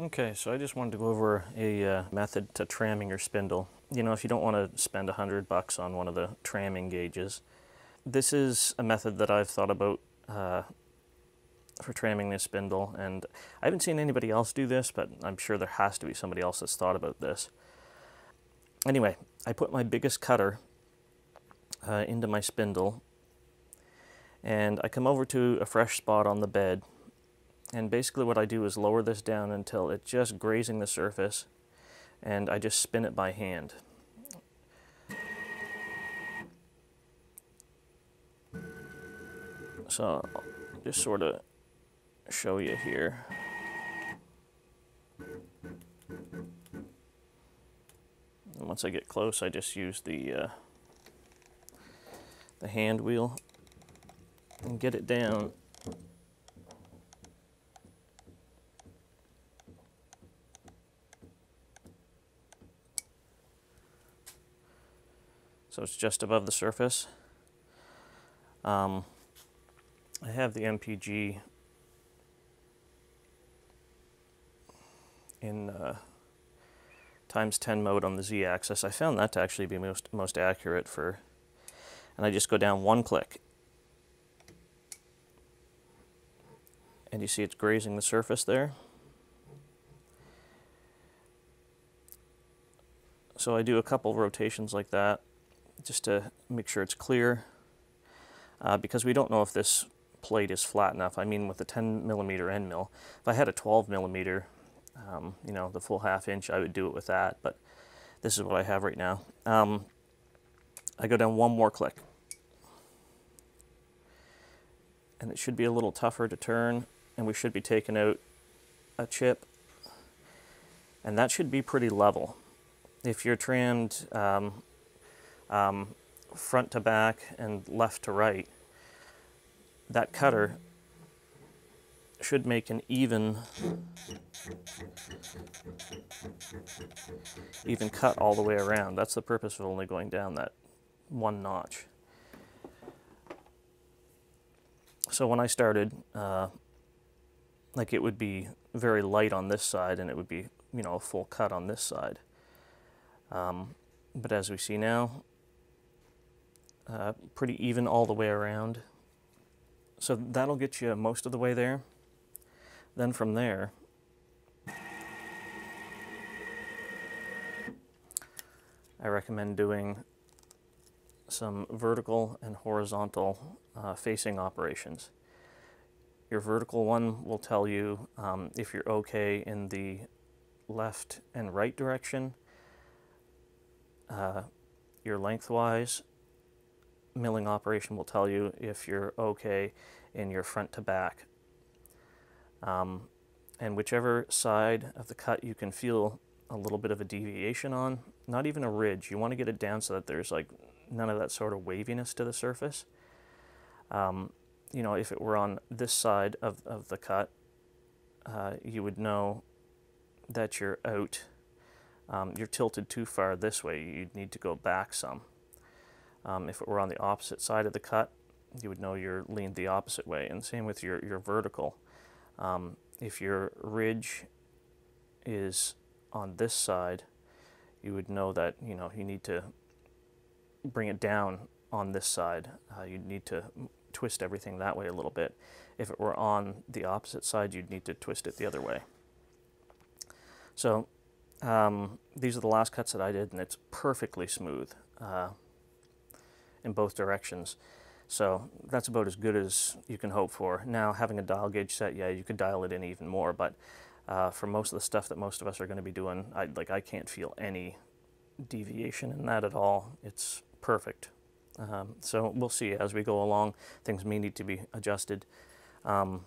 Okay, so I just wanted to go over a uh, method to tramming your spindle. You know, if you don't want to spend a hundred bucks on one of the tramming gauges, this is a method that I've thought about uh, for tramming this spindle, and I haven't seen anybody else do this, but I'm sure there has to be somebody else that's thought about this. Anyway, I put my biggest cutter uh, into my spindle, and I come over to a fresh spot on the bed, and basically what I do is lower this down until it's just grazing the surface, and I just spin it by hand. So I'll just sort of show you here. And once I get close, I just use the uh, the hand wheel and get it down. So it's just above the surface. Um, I have the MPG in uh, times 10 mode on the z-axis. I found that to actually be most, most accurate for, and I just go down one click. And you see it's grazing the surface there. So I do a couple rotations like that just to make sure it's clear. Uh, because we don't know if this plate is flat enough. I mean with the 10 millimeter end mill. If I had a 12 millimeter um, you know, the full half inch, I would do it with that, but this is what I have right now. Um, I go down one more click. And it should be a little tougher to turn, and we should be taking out a chip. And that should be pretty level. If you're trammed um, um front to back and left to right, that cutter should make an even even cut all the way around. That's the purpose of only going down that one notch. So when I started, uh, like it would be very light on this side and it would be, you know, a full cut on this side. Um, but as we see now, uh, pretty even all the way around. So that'll get you most of the way there. Then from there, I recommend doing some vertical and horizontal uh, facing operations. Your vertical one will tell you um, if you're okay in the left and right direction. Uh, your lengthwise milling operation will tell you if you're okay in your front to back um, and whichever side of the cut you can feel a little bit of a deviation on, not even a ridge, you want to get it down so that there's like none of that sort of waviness to the surface. Um, you know, if it were on this side of, of the cut, uh, you would know that you're out. Um, you're tilted too far this way. You'd need to go back some. Um, if it were on the opposite side of the cut, you would know you're leaned the opposite way. And same with your, your vertical. Um, if your ridge is on this side, you would know that you know you need to bring it down on this side. Uh, you'd need to twist everything that way a little bit. If it were on the opposite side, you'd need to twist it the other way. So um, these are the last cuts that I did, and it's perfectly smooth uh, in both directions. So that's about as good as you can hope for. Now, having a dial gauge set, yeah, you could dial it in even more, but uh, for most of the stuff that most of us are going to be doing, I, like I can't feel any deviation in that at all. It's perfect. Um, so we'll see as we go along. Things may need to be adjusted. Um,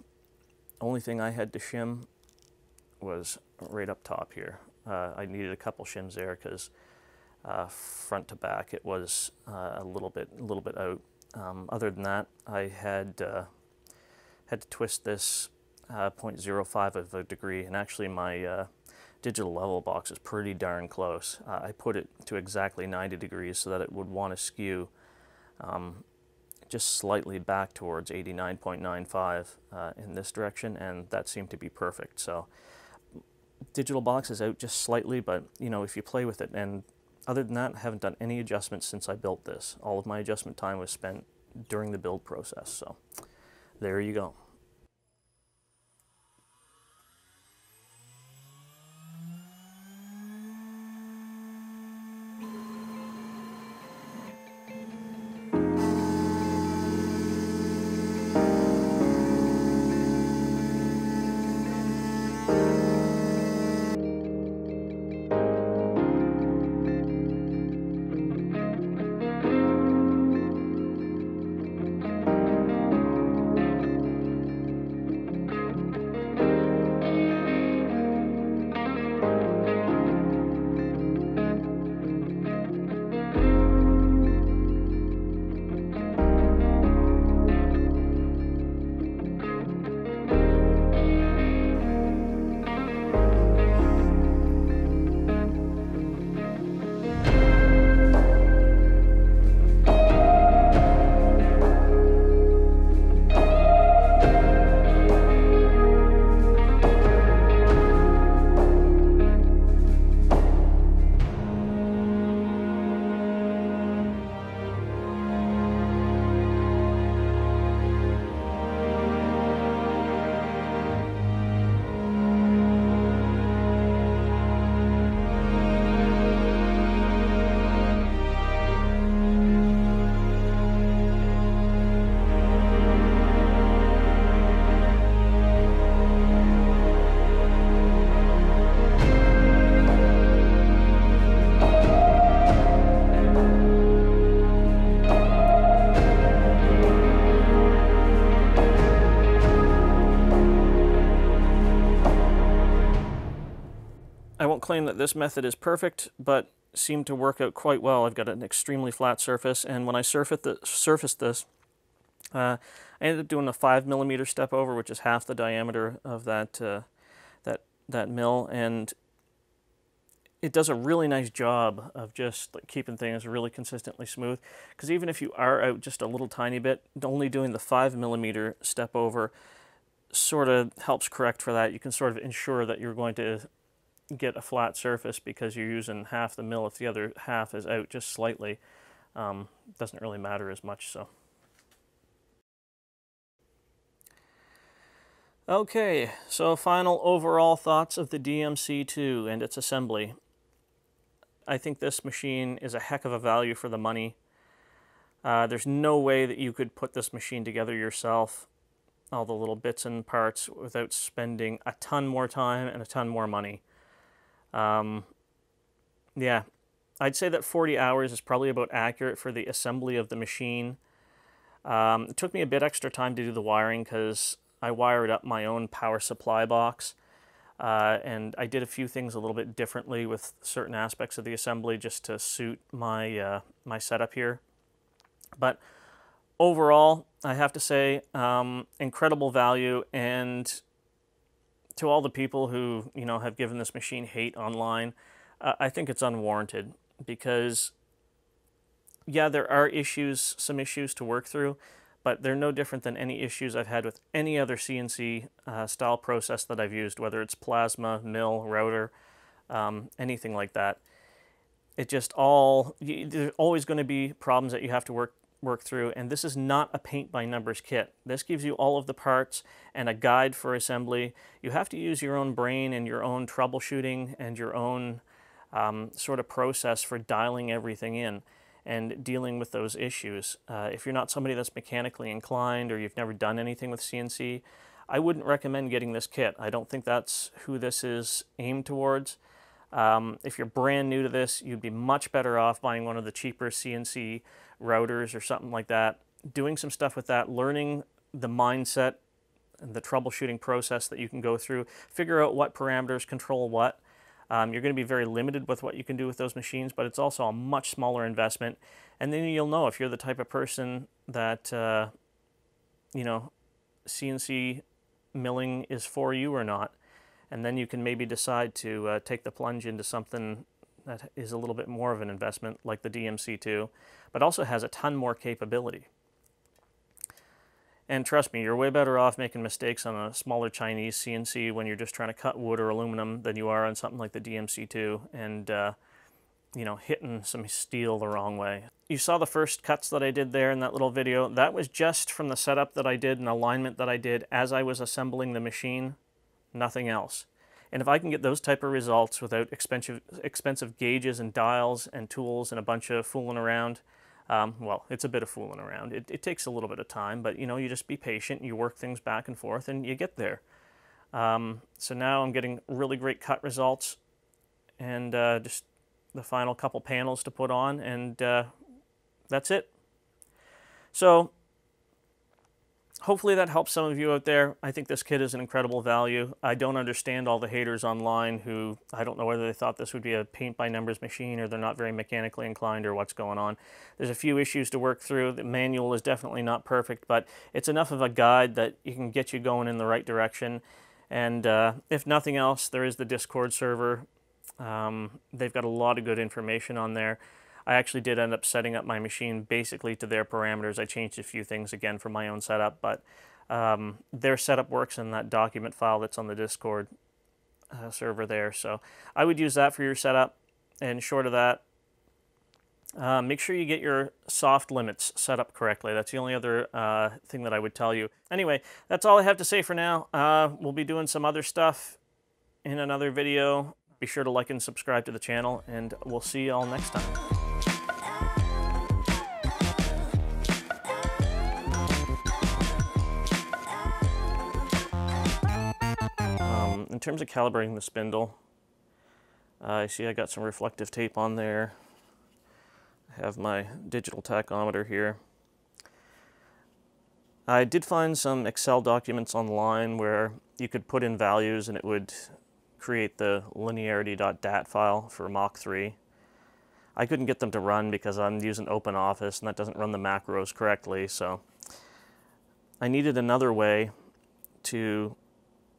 only thing I had to shim was right up top here. Uh, I needed a couple shims there because uh, front to back it was uh, a little bit a little bit out. Um, other than that, I had uh, had to twist this uh, 0.05 of a degree, and actually my uh, digital level box is pretty darn close. Uh, I put it to exactly 90 degrees so that it would want to skew um, just slightly back towards 89.95 uh, in this direction, and that seemed to be perfect. So digital box is out just slightly, but you know, if you play with it, and other than that, I haven't done any adjustments since I built this. All of my adjustment time was spent during the build process. So there you go. Claim that this method is perfect, but seemed to work out quite well. I've got an extremely flat surface, and when I the, surfaced this, uh, I ended up doing a five millimeter step over, which is half the diameter of that uh, that that mill, and it does a really nice job of just like keeping things really consistently smooth. Because even if you are out just a little tiny bit, only doing the five millimeter step over sort of helps correct for that. You can sort of ensure that you're going to get a flat surface because you're using half the mill if the other half is out just slightly. Um, doesn't really matter as much so. Okay, so final overall thoughts of the DMC2 and its assembly. I think this machine is a heck of a value for the money. Uh, there's no way that you could put this machine together yourself, all the little bits and parts, without spending a ton more time and a ton more money. Um, yeah, I'd say that 40 hours is probably about accurate for the assembly of the machine. Um, it took me a bit extra time to do the wiring because I wired up my own power supply box. Uh, and I did a few things a little bit differently with certain aspects of the assembly just to suit my uh, my setup here. But overall, I have to say, um, incredible value and to all the people who you know have given this machine hate online, uh, I think it's unwarranted because yeah, there are issues, some issues to work through, but they're no different than any issues I've had with any other CNC uh, style process that I've used, whether it's plasma, mill, router, um, anything like that. It just all, there's always going to be problems that you have to work work through and this is not a paint by numbers kit. This gives you all of the parts and a guide for assembly. You have to use your own brain and your own troubleshooting and your own um, sort of process for dialing everything in and dealing with those issues. Uh, if you're not somebody that's mechanically inclined or you've never done anything with CNC, I wouldn't recommend getting this kit. I don't think that's who this is aimed towards. Um, if you're brand new to this, you'd be much better off buying one of the cheaper CNC routers or something like that, doing some stuff with that, learning the mindset and the troubleshooting process that you can go through, figure out what parameters control what. Um, you're going to be very limited with what you can do with those machines, but it's also a much smaller investment. And then you'll know if you're the type of person that, uh, you know, CNC milling is for you or not and then you can maybe decide to uh, take the plunge into something that is a little bit more of an investment like the DMC2, but also has a ton more capability. And trust me, you're way better off making mistakes on a smaller Chinese CNC when you're just trying to cut wood or aluminum than you are on something like the DMC2 and, uh, you know, hitting some steel the wrong way. You saw the first cuts that I did there in that little video. That was just from the setup that I did and alignment that I did as I was assembling the machine, nothing else. And if I can get those type of results without expensive, expensive gauges and dials and tools and a bunch of fooling around, um, well, it's a bit of fooling around. It, it, takes a little bit of time, but you know, you just be patient, you work things back and forth, and you get there. Um, so now I'm getting really great cut results, and uh, just the final couple panels to put on, and uh, that's it. So hopefully that helps some of you out there. I think this kit is an incredible value. I don't understand all the haters online who, I don't know whether they thought this would be a paint by numbers machine or they're not very mechanically inclined or what's going on. There's a few issues to work through. The manual is definitely not perfect, but it's enough of a guide that you can get you going in the right direction. And uh, if nothing else, there is the Discord server. Um, they've got a lot of good information on there. I actually did end up setting up my machine basically to their parameters. I changed a few things again for my own setup, but um, their setup works in that document file that's on the Discord uh, server there. So I would use that for your setup. And short of that, uh, make sure you get your soft limits set up correctly. That's the only other uh, thing that I would tell you. Anyway, that's all I have to say for now. Uh, we'll be doing some other stuff in another video. Be sure to like and subscribe to the channel, and we'll see you all next time. Terms of calibrating the spindle, uh, I see I got some reflective tape on there. I have my digital tachometer here. I did find some Excel documents online where you could put in values and it would create the linearity.dat file for Mach 3. I couldn't get them to run because I'm using OpenOffice and that doesn't run the macros correctly, so I needed another way to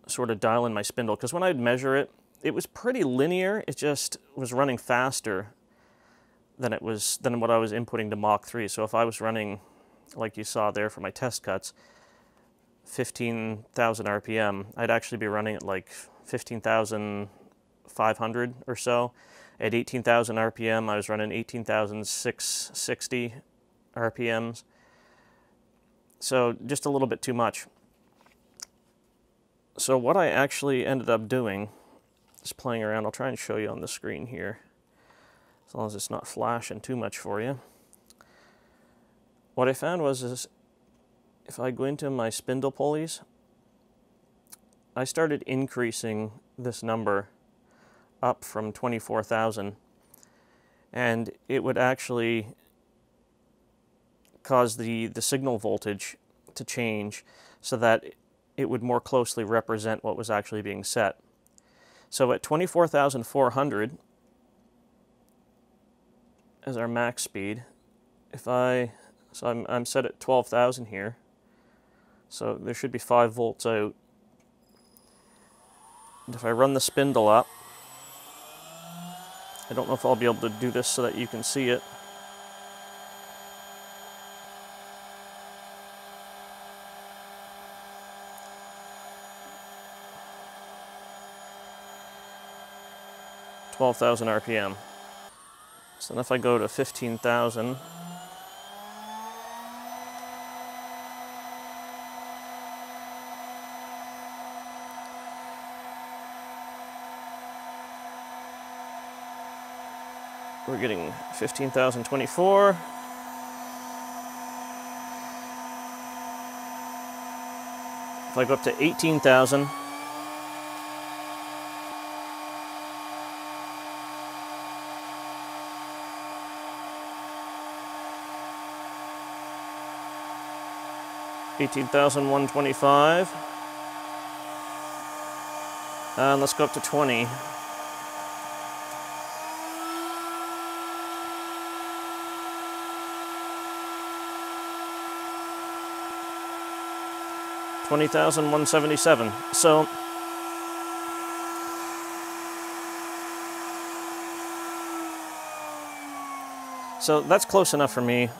sort of dial in my spindle because when I'd measure it, it was pretty linear. It just was running faster than it was than what I was inputting to Mach 3. So if I was running, like you saw there for my test cuts, 15,000 RPM, I'd actually be running at like 15,500 or so. At 18,000 RPM, I was running 18,660 RPMs. So just a little bit too much so what I actually ended up doing is playing around. I'll try and show you on the screen here, as long as it's not flashing too much for you. What I found was is if I go into my spindle pulleys, I started increasing this number up from 24,000 and it would actually cause the, the signal voltage to change so that it would more closely represent what was actually being set. So at 24,400 as our max speed, if I, so I'm, I'm set at 12,000 here, so there should be 5 volts out. And if I run the spindle up, I don't know if I'll be able to do this so that you can see it. 12,000 RPM. So then if I go to 15,000, we're getting 15,024. If I go up to 18,000, 18,125. And let's go up to 20. Twenty thousand one seventy seven. So So that's close enough for me.